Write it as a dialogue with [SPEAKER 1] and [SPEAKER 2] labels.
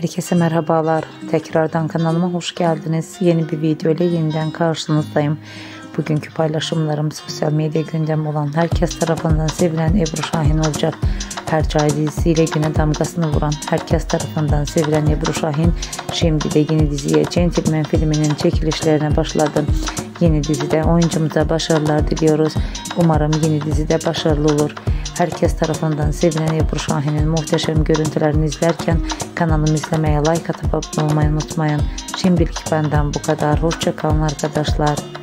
[SPEAKER 1] Herkese merhabalar. Tekrardan kanalıma hoş geldiniz. Yeni bir video ile yeniden karşınızdayım. Bugünkü paylaşımlarım sosyal medya gündem olan herkes tarafından sevilen Ebru Şahin olacak. Her Çay dizisiyle güne damgasını vuran herkes tarafından sevilen Ebru Şahin şimdi de yeni diziye Gentleman filminin çekilişlerine başladı. Yeni dizide oyuncumuza başarılar diliyoruz. Umarım yeni dizide başarılı olur. Herkes tarafından sevilen Ebru Şahin'in muhteşem görüntülerini izlerken kanalımı izlemeye like atıp abone olmayı unutmayın. Şimdilik benden bu kadar. Hoşçakalın arkadaşlar.